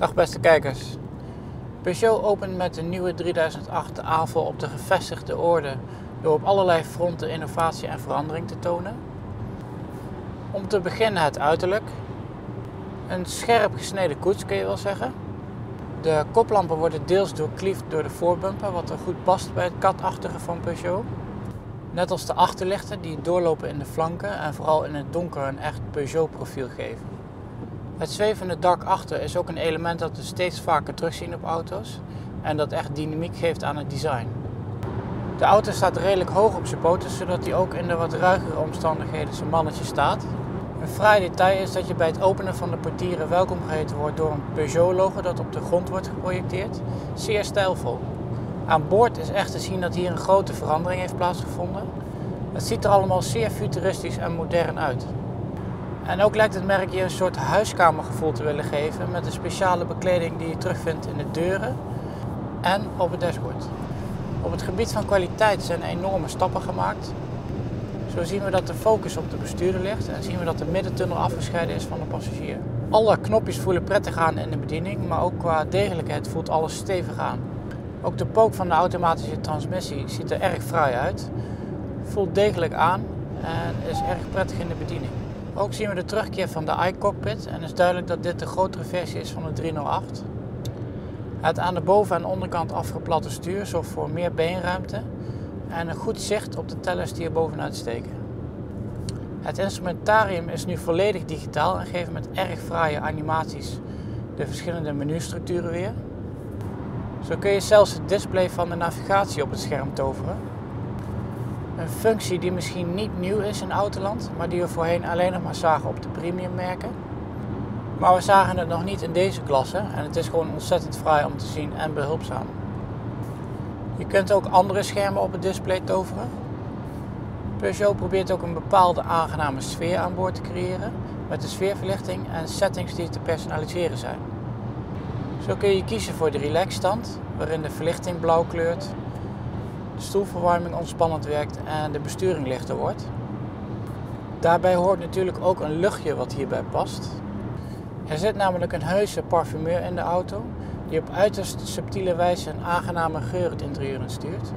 Dag beste kijkers. Peugeot opent met de nieuwe 3008 de aanval op de gevestigde orde door op allerlei fronten innovatie en verandering te tonen. Om te beginnen het uiterlijk. Een scherp gesneden koets kun je wel zeggen. De koplampen worden deels doorkliefd door de voorbumper, wat er goed past bij het katachtige van Peugeot. Net als de achterlichten die doorlopen in de flanken en vooral in het donker een echt Peugeot profiel geven. Het zwevende dak achter is ook een element dat we steeds vaker terugzien op auto's en dat echt dynamiek geeft aan het design. De auto staat redelijk hoog op zijn poten, zodat hij ook in de wat ruigere omstandigheden zijn mannetje staat. Een fraai detail is dat je bij het openen van de portieren welkom geheten wordt door een Peugeot-logo dat op de grond wordt geprojecteerd. Zeer stijlvol. Aan boord is echt te zien dat hier een grote verandering heeft plaatsgevonden. Het ziet er allemaal zeer futuristisch en modern uit. En ook lijkt het merk je een soort huiskamergevoel te willen geven met een speciale bekleding die je terugvindt in de deuren en op het dashboard. Op het gebied van kwaliteit zijn enorme stappen gemaakt. Zo zien we dat de focus op de bestuurder ligt en zien we dat de middentunnel afgescheiden is van de passagier. Alle knopjes voelen prettig aan in de bediening, maar ook qua degelijkheid voelt alles stevig aan. Ook de pook van de automatische transmissie ziet er erg fraai uit, voelt degelijk aan en is erg prettig in de bediening. Ook zien we de terugkeer van de iCockpit en is duidelijk dat dit de grotere versie is van de 308. Het aan de boven- en onderkant afgeplatte stuur zorgt voor meer beenruimte en een goed zicht op de tellers die er bovenuit steken. Het instrumentarium is nu volledig digitaal en geeft met erg fraaie animaties de verschillende menustructuren weer. Zo kun je zelfs het display van de navigatie op het scherm toveren. Een functie die misschien niet nieuw is in Autoland, maar die we voorheen alleen nog maar zagen op de premium merken. Maar we zagen het nog niet in deze klasse en het is gewoon ontzettend fraai om te zien en behulpzaam. Je kunt ook andere schermen op het display toveren. Peugeot probeert ook een bepaalde aangename sfeer aan boord te creëren met de sfeerverlichting en settings die te personaliseren zijn. Zo kun je kiezen voor de relaxstand, waarin de verlichting blauw kleurt, stoelverwarming ontspannend werkt en de besturing lichter wordt. Daarbij hoort natuurlijk ook een luchtje wat hierbij past. Er zit namelijk een heuse parfumeur in de auto die op uiterst subtiele wijze een aangename geur het interieur instuurt.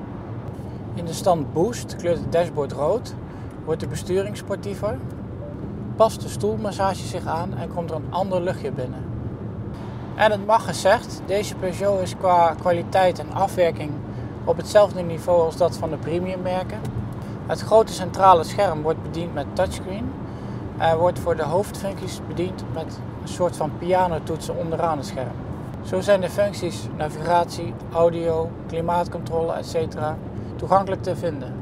In de stand Boost kleurt het dashboard rood, wordt de besturing sportiever, past de stoelmassage zich aan en komt er een ander luchtje binnen. En het mag gezegd, deze Peugeot is qua kwaliteit en afwerking op hetzelfde niveau als dat van de premium merken. Het grote centrale scherm wordt bediend met touchscreen en wordt voor de hoofdfuncties bediend met een soort van pianotoetsen onderaan het scherm. Zo zijn de functies navigatie, audio, klimaatcontrole etc. toegankelijk te vinden.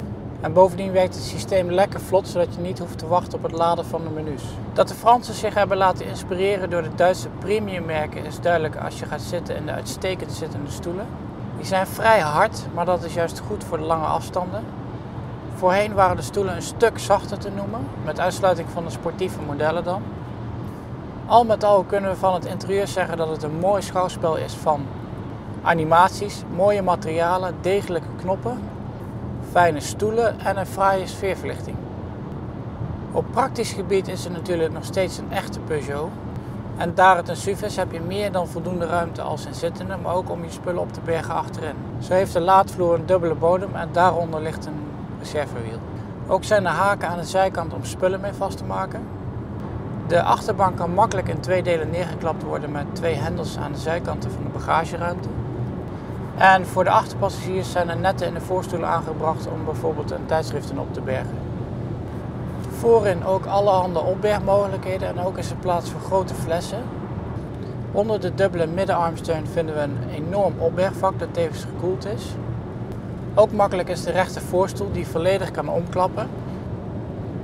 En bovendien werkt het systeem lekker vlot, zodat je niet hoeft te wachten op het laden van de menus. Dat de Fransen zich hebben laten inspireren door de Duitse premiummerken is duidelijk als je gaat zitten in de uitstekend zittende stoelen. Die zijn vrij hard, maar dat is juist goed voor de lange afstanden. Voorheen waren de stoelen een stuk zachter te noemen, met uitsluiting van de sportieve modellen dan. Al met al kunnen we van het interieur zeggen dat het een mooi schouwspel is van animaties, mooie materialen, degelijke knoppen, fijne stoelen en een fraaie sfeerverlichting. Op praktisch gebied is het natuurlijk nog steeds een echte Peugeot. En daar het een SUV is, heb je meer dan voldoende ruimte als in zittende, maar ook om je spullen op te bergen achterin. Zo heeft de laadvloer een dubbele bodem en daaronder ligt een reservewiel. Ook zijn er haken aan de zijkant om spullen mee vast te maken. De achterbank kan makkelijk in twee delen neergeklapt worden met twee hendels aan de zijkanten van de bagageruimte. En voor de achterpassagiers zijn er netten in de voorstoelen aangebracht om bijvoorbeeld een tijdschriften op te bergen. Voorin ook allerhande opbergmogelijkheden en ook is er plaats voor grote flessen. Onder de dubbele middenarmsteun vinden we een enorm opbergvak dat tevens gekoeld is. Ook makkelijk is de rechter voorstoel die volledig kan omklappen.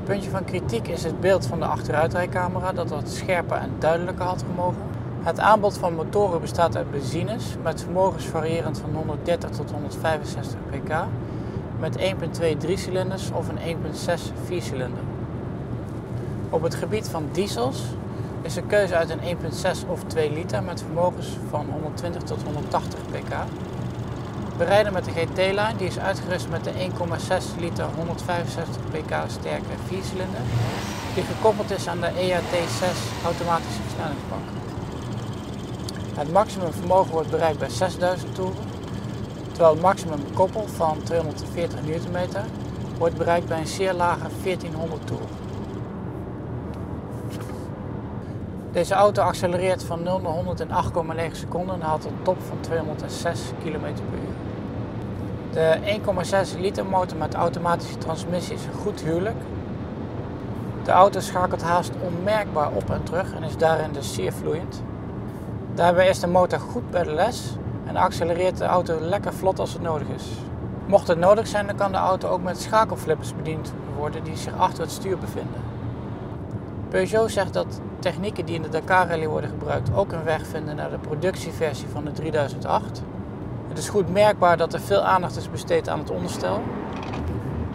Puntje van kritiek is het beeld van de achteruitrijcamera dat wat scherper en duidelijker had gemogen. Het aanbod van motoren bestaat uit benzines met vermogens variërend van 130 tot 165 pk met 1.2 3-cilinders of een 1.6 4-cilinder. Op het gebied van diesels is de keuze uit een 1.6 of 2 liter met vermogens van 120 tot 180 pk. We rijden met de GT-line, die is uitgerust met de 1,6 liter 165 pk sterke 4-cilinder, die gekoppeld is aan de EAT6 automatische versnellingsbak. Het maximum vermogen wordt bereikt bij 6000 toeren, terwijl het maximum koppel van 240 Nm wordt bereikt bij een zeer lage 1400 toeren. Deze auto accelereert van 0 naar 100 in 8,9 seconden en haalt een top van 206 km per uur. De 1,6 liter motor met automatische transmissie is een goed huwelijk. De auto schakelt haast onmerkbaar op en terug en is daarin dus zeer vloeiend. Daarbij is de motor goed bij de les en accelereert de auto lekker vlot als het nodig is. Mocht het nodig zijn, dan kan de auto ook met schakelflippers bediend worden die zich achter het stuur bevinden. Peugeot zegt dat technieken die in de Dakar Rally worden gebruikt ook een weg vinden naar de productieversie van de 3008. Het is goed merkbaar dat er veel aandacht is besteed aan het onderstel.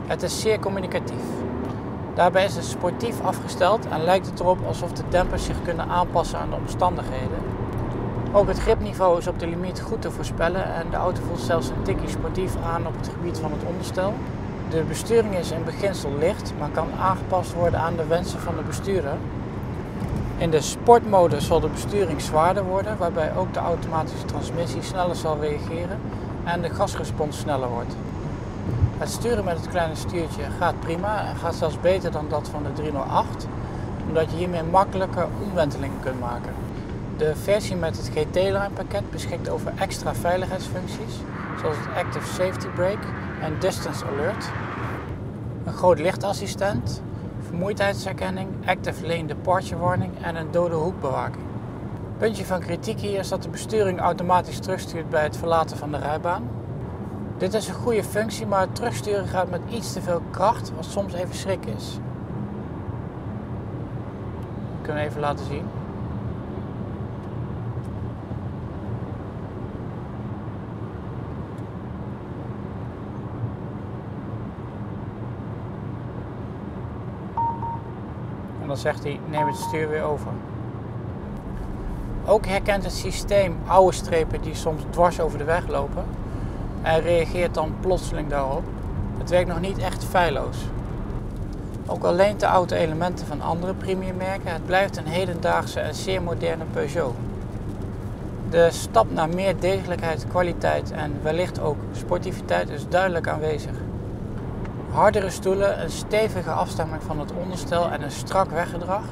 Het is zeer communicatief. Daarbij is het sportief afgesteld en lijkt het erop alsof de dempers zich kunnen aanpassen aan de omstandigheden. Ook het gripniveau is op de limiet goed te voorspellen en de auto voelt zelfs een tikkie sportief aan op het gebied van het onderstel. De besturing is in beginsel licht, maar kan aangepast worden aan de wensen van de bestuurder. In de sportmodus zal de besturing zwaarder worden, waarbij ook de automatische transmissie sneller zal reageren en de gasrespons sneller wordt. Het sturen met het kleine stuurtje gaat prima en gaat zelfs beter dan dat van de 308, omdat je hiermee makkelijke omwentelingen kunt maken. De versie met het GT-Line pakket beschikt over extra veiligheidsfuncties, zoals het Active Safety Brake en Distance Alert, een groot lichtassistent, vermoeidheidsherkenning, Active Lane Departure Warning en een dode hoekbewaking. Puntje van kritiek hier is dat de besturing automatisch terugstuurt bij het verlaten van de rijbaan. Dit is een goede functie, maar het terugsturen gaat met iets te veel kracht, wat soms even schrik is. Dat kunnen we even laten zien. Dan zegt hij: neem het stuur weer over. Ook herkent het systeem oude strepen die soms dwars over de weg lopen en reageert dan plotseling daarop. Het werkt nog niet echt feilloos. Ook al leent de auto elementen van andere premiummerken, het blijft een hedendaagse en zeer moderne Peugeot. De stap naar meer degelijkheid, kwaliteit en wellicht ook sportiviteit is duidelijk aanwezig. Hardere stoelen, een stevige afstemming van het onderstel en een strak weggedrag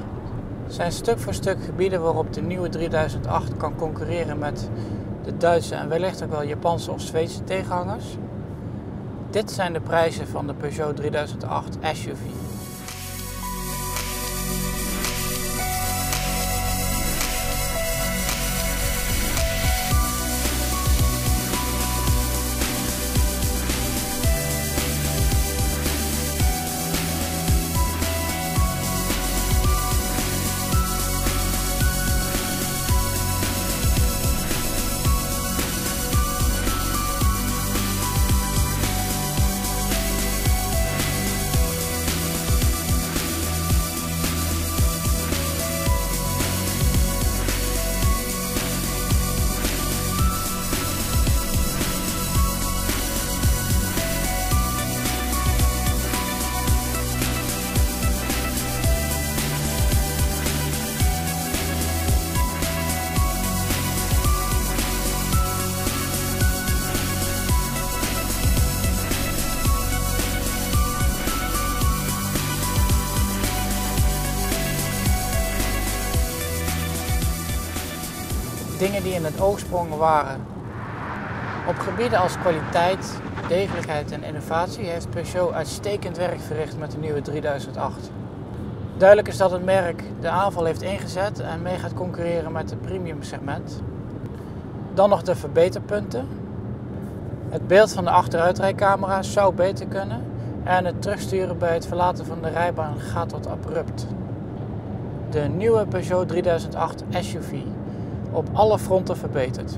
zijn stuk voor stuk gebieden waarop de nieuwe 3008 kan concurreren met de Duitse en wellicht ook wel Japanse of Zweedse tegenhangers. Dit zijn de prijzen van de Peugeot 3008 SUV. Dingen die in het oog sprongen waren. Op gebieden als kwaliteit, degelijkheid en innovatie heeft Peugeot uitstekend werk verricht met de nieuwe 3008. Duidelijk is dat het merk de aanval heeft ingezet en mee gaat concurreren met het premium segment. Dan nog de verbeterpunten. Het beeld van de achteruitrijcamera zou beter kunnen en het terugsturen bij het verlaten van de rijbaan gaat wat abrupt. De nieuwe Peugeot 3008 SUV op alle fronten verbeterd.